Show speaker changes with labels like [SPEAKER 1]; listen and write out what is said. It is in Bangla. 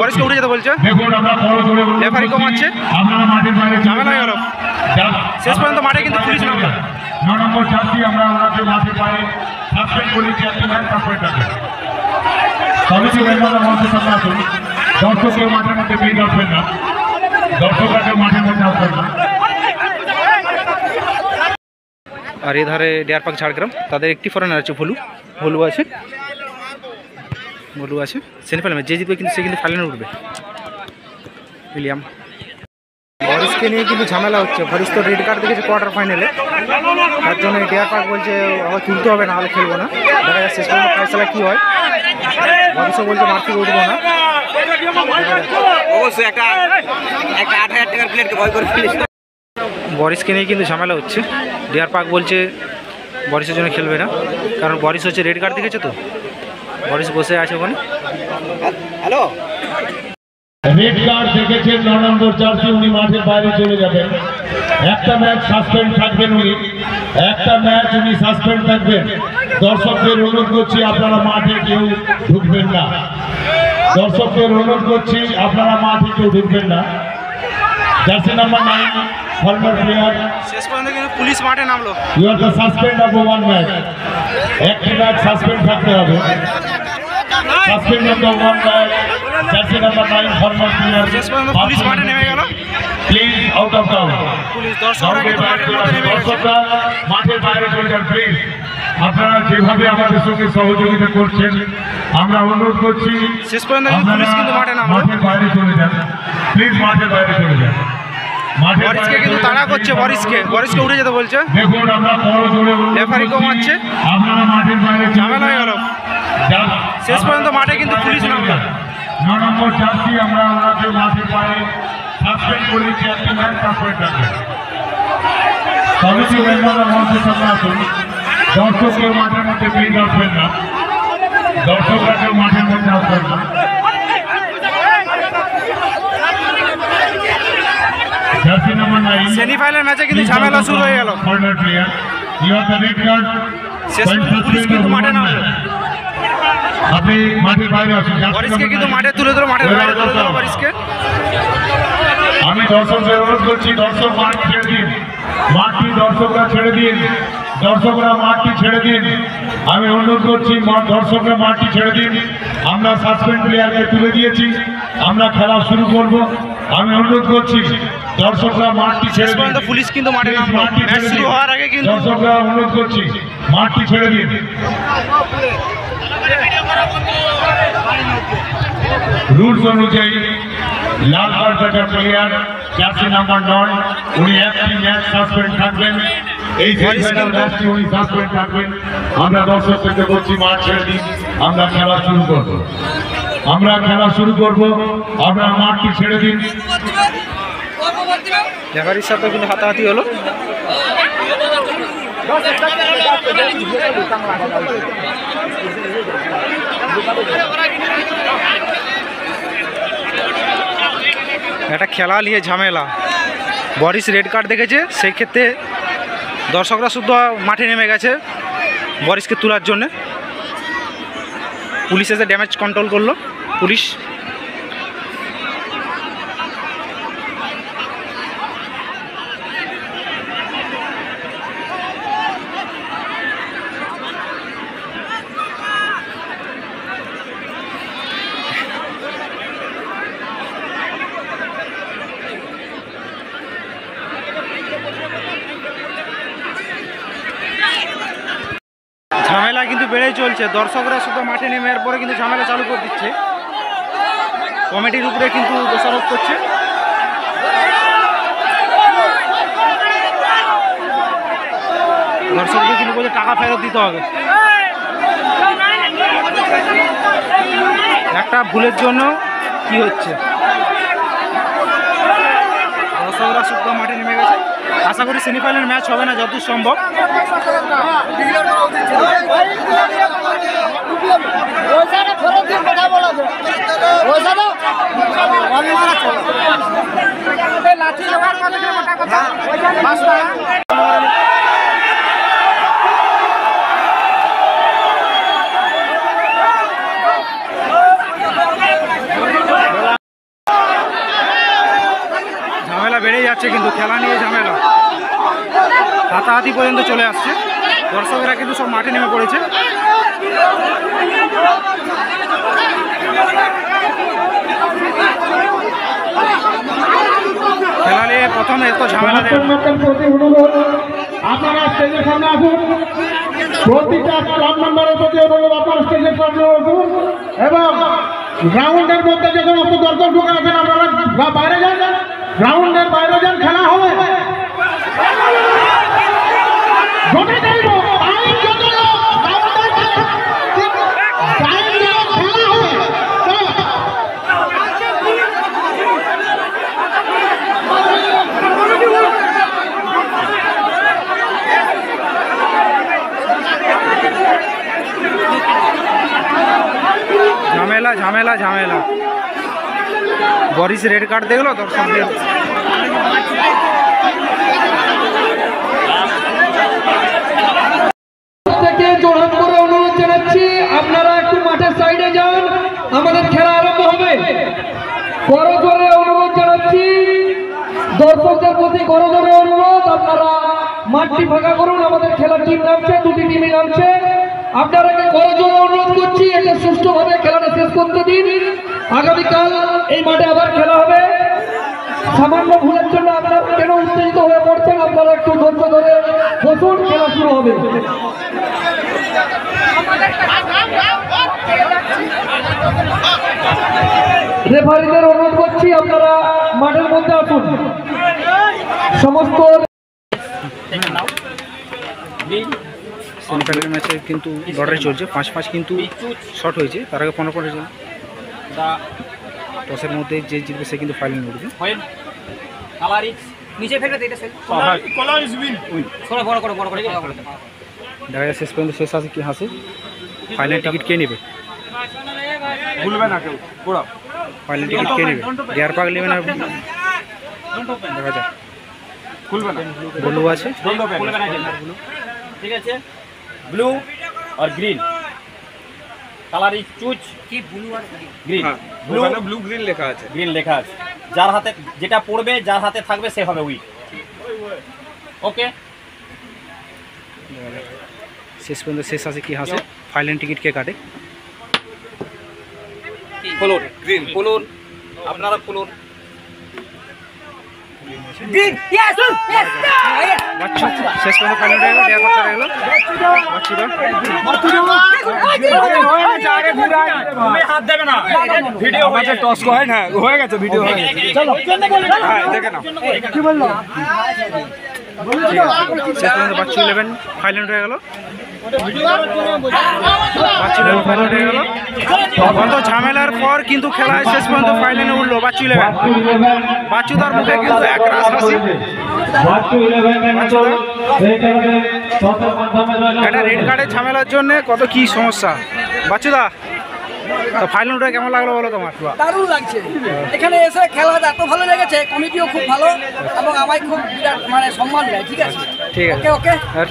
[SPEAKER 1] বরিশকে উঠে যেতে বলছে রেফারি কমাচ্ছে। ঝামেলা হয়ে গেল। শেষ পর্যন্ত মাঠে কিন্তু পুলিশ নামলো।
[SPEAKER 2] ন নম্বর চারটি আমরা ওনাকে মাঠের বাইরে সাসপেন্ড করি চারটি ম্যাচ সাসপেন্ড আছে কমিটি মেম্বাররা মঞ্চে সামনে আসুন দর্শককেও মাঠের মধ্যে ভিড় আসবেন না দর্শকরা মাঠের মধ্যে আসবেন না
[SPEAKER 1] আর এধারে ডেয়ার পার্ক ঝাড়গ্রাম তাদের একটি ফরেনার আছে ভুলু ভুলু আছে ভলু আছে সেমিফাইনাল যে জিতবে কিন্তু সে কিন্তু ফাইনালে উঠবে। উইলিয়াম। বরিশকে নিয়ে কিন্তু ঝামেলা হচ্ছে। বরিশ তো রেড কার্ড দেখেছে কোয়ার্টার ফাইনালে তার জন্য ডেয়ার পার্ক বলছে আবার তুলতে হবে না হলে খেলব না। দেখা যাক শেষ পর্যন্ত ফয়সলা কী হয়। বরিশও বলছে মাঠ থেকে উঠবো না।
[SPEAKER 3] অবশ্যই একটা একটা আট হাজার টাকার প্লেটকে ভয় করে ফেলিস
[SPEAKER 1] বরিশকে নিয়ে কিন্তু ঝামেলা হচ্ছে। ডিয়ার পার্ক বলছে বরিশের জন্য খেলবে না। কারণ বরিশ হচ্ছে রেড কার্ড দেখেছে তো? বরিশ বসে আছে ওখানে?
[SPEAKER 3] হ্যালো?
[SPEAKER 2] রেড কার্ড দেখেছেন ন নম্বর জার্সি উনি মাঠের বাইরে চলে যাবেন। একটা ম্যাচ সাসপেন্ড থাকবেন উনি। একটা ম্যাচ উনি সাসপেন্ড থাকবেন। দর্শকদের অনুরোধ করছি আপনারা মাঠে কেউ ঢুকবেন না। দর্শকদের অনুরোধ করছি আপনারা মাঠে কেউ ঢুকবেন না। Jersey number nine former player
[SPEAKER 1] শেষ পর্যন্ত কিন্তু পুলিশ মাঠে নামলো।
[SPEAKER 2] You are the suspend of one match একটি ম্যাচ সাসপেন্ড থাকতে হবে। Suspend one match number nine former player
[SPEAKER 1] শেষ পর্যন্ত পুলিশ মাঠে নেমে গেল।
[SPEAKER 2] Please out of town
[SPEAKER 1] police দর্শকরা মাঠের
[SPEAKER 2] বাইরে চলে যান প্লিজ আপনারা যেভাবে আমাদের সঙ্গে সহযোগিতা করছেন আমরা অনুরোধ করছি মাঠের বাইরে চলে যান। প্লিজ মাঠের বাইরে চলে যান।
[SPEAKER 1] বরিশকে কিন্তু তাড়া করছে বরিশকে। বরিশকে উঠে যেতে বলছে। রেফারি কমাচ্ছে।
[SPEAKER 2] মাঠের বাইরে চলে
[SPEAKER 1] ঝামেলা হয়ে গেল। শেষ পর্যন্ত মাঠে কিন্তু পুলিশ নামলো।
[SPEAKER 2] ন নম্বর চারটি আমরা ওনাকে মাঠের বাইরে সাসপেন্ড করি চারটি ম্যাচ সাসপেন্ড রাখবেন কমিটি মেম্বাররা মঞ্চে সামনে আসুন? দর্শক মাঠের মধ্যে আসবেন না। দর্শকরা কেউ মাঠের মধ্যে আসবেন না জার্সি নাম্বার নাইন
[SPEAKER 1] সেমিফাইনাল ম্যাচে কিন্তু ঝামেলা শুরু হয়ে গেল।
[SPEAKER 2] আপনি মাঠের বাইরে আসুন
[SPEAKER 1] কিন্তু মাঠে তুলে ধরো মাঠের বাইরে তুলে ধরো বরিশকে
[SPEAKER 2] আমি দর্শকদের অনুরোধ করছি দর্শক মাঠ ছেড়ে দিন। মাঠটি দর্শকরা ছেড়ে দিন। দর্শকরা মাঠটি ছেড়ে দিন। আমি অনুরোধ করছি দর্শকরা মাঠটি ছেড়ে দিন। আমরা সাসপেন্ড প্লেয়ারকে তুলে দিয়েছি। আমরা খেলা শুরু করব। আমি অনুরোধ করছি দর্শকরা মাঠটি ছেড়ে দিন।
[SPEAKER 1] পুলিশ কিন্তু মাঠে নামলো। ম্যাচ শুরু। হওয়ার আগে কিন্তু
[SPEAKER 2] দর্শকরা অনুরোধ করছি মাঠটি ছেড়ে দিন। রুলস অনুযায়ী লাল কার্ড প্লেয়ার জার্সি নাম্বার নয় উনি একটি ম্যাচ সাসপেন্ড থাকবেন। এই সেমিফাইনাল ম্যাচটি উনি সাসপেন্ড থাকবেন আমরা দর্শক থেকে বলছি মাঠ ছেড়ে দিন। আমরা খেলা শুরু করব। আমরা খেলা শুরু করব। আপনারা মাঠটি ছেড়ে দিন।
[SPEAKER 1] রেফারির সাথে কিন্তু হাতাহাতি হলো। একটা খেলা নিয়ে ঝামেলা। বরিস রেড কার্ড দেখেছে, সেই ক্ষেত্রে দর্শকরা শুদ্ধ মাঠে নেমে গেছে বরিসকে তোলার জন্যে। পুলিশ এসে ড্যামেজ কন্ট্রোল করল। পুলিশ ঝামেলা কিন্তু বেড়েই চলছে। দর্শকরা শুধু মাঠে নেমে পরে কিন্তু ঝামেলা চালু করে দিচ্ছে। কমিটির উপরে কিন্তু দোষারোপ করছে। দর্শকদের কিন্তু বলছে টাকা ফেরত দিতে হবে। একটা ভুলের জন্য কি হচ্ছে? দর্শকরা শুদ্ধ মাঠে নেমে গেছে। আশা করি সেমিফাইনাল ম্যাচ হবে না যতদূর সম্ভব।
[SPEAKER 4] লাঠি জোগাড় করে দিলে মোটা কথা পাঁচ টাকা
[SPEAKER 1] বেলা বেড়ে যাচ্ছে কিন্তু খেলা নিয়ে ঝামেলা হাতাহাতি পর্যন্ত চলে আসছে। দর্শকেরা কিন্তু সব মাঠে নেমে পড়েছে। প্রথমে এত ঝামেলা
[SPEAKER 2] আপনারা স্টেজের এবং গ্রাউন্ডের মধ্যে যে সমস্ত দর্শক ঢুকে আছেন, আপনারা বাইরে যান। গ্রাউন্ডের বাইরে যান, খেলা হবে।
[SPEAKER 1] ঝামেলা ঝামেলা ঝামেলা। বরিস রেড কার্ড দেখল দর্শকদের?
[SPEAKER 5] থেকে করে অনুরোধ জানাচ্ছি, আপনারা একটু মাঠের সাইডে যান, আমাদের খেলা আরম্ভ হবে। বড় জোরে অনুরোধ জানাচ্ছি, দর্শকদের প্রতি বড় জোরে অনুরোধ, আপনারা মাঠটি ফাঁকা করুন, আমাদের খেলার টিম নামছে, দুটি টিমই নামছে। আপনারাকে বড় জোরে অনুরোধ করছি, এটা সুষ্ঠুভাবে খেলাটা শেষ করতে দিন। আগামীকাল এই মাঠে আবার খেলা হবে। সামান্য ভুলের জন্য আপনারা কেন উত্তেজিত হয়ে পড়ছেন, আপনারা একটু ধৈর্য ধরে বসুন খেলা শুরু হবে। রেফারিদের অনুরোধ করছি আপনারা মাঠের মধ্যে আসুন। সমস্ত
[SPEAKER 1] সেমিফাইনাল ম্যাচে কিন্তু লটারি চলছে। পাঁচ পাঁচ কিন্তু শট হয়েছে। তার আগে পনেরো পনেরো জন। টসের মধ্যে যে জিতবে সে কিন্তু ফাইনাল উঠবে
[SPEAKER 3] নিচে ফেলে দে এটা সেল ছোড়া বড় করো বড় করে বড় করে
[SPEAKER 1] দেখা যায় শেষ পর্যন্ত শেষ আছে কি হাসে ফাইনাল টিকিট কে নেবে? ভুলবে না কেউ। ফাইনাল টিকিট কে নেবে? ডিয়ার পাক নেবে না দেখা যাক। খুলবে না। বলু আছে?
[SPEAKER 6] ঠিক আছে? ব্লু আর গ্রিন কালার ইজ চুজ
[SPEAKER 3] কি ব্লু আর
[SPEAKER 6] গ্রিন ব্লু ব্লু গ্রিন লেখা আছে। গ্রিন লেখা আছে। যার হাতে যেটা পড়বে যার হাতে থাকবে সে হবে উইক। ওকে?
[SPEAKER 1] শেষ পর্যন্ত শেষ আছে কি হাসে? ফাইনাল টিকিট কে কাটে?
[SPEAKER 6] বলুন গ্রিন। ফুলুন আপনারা ফুলুন
[SPEAKER 3] গ্রিন ইয়েস ইয়েস
[SPEAKER 1] বাচ্চু শেষ পর্যন্ত হয়ে হয়ে
[SPEAKER 6] হয়ে
[SPEAKER 1] টস হয় না। হয়ে গেছে। ভিডিও হয়ে গেছে হ্যাঁ দেখে নাও। ঝামেলার পর কিন্তু খেলায় শেষ পর্যন্ত ফাইনালে উঠল বাচ্চু ইলেভেন বাচ্চু তার মুখে কিন্তু একটা রেড কার্ডের ঝামেলার জন্য কত কি সমস্যা? বাচ্চুদা তো ফাইনালটা কেমন লাগল বলো তোমার?
[SPEAKER 4] দারুণ লাগছে। এখানে এসে খেলাটা এত ভালো লেগেছে কমিটিও খুব ভালো এবং আমায় খুব বিরাট মানে সম্মান দেয় ঠিক আছে?
[SPEAKER 1] ঠিক আছে।
[SPEAKER 4] ওকে ওকে।
[SPEAKER 1] হ্যাঁ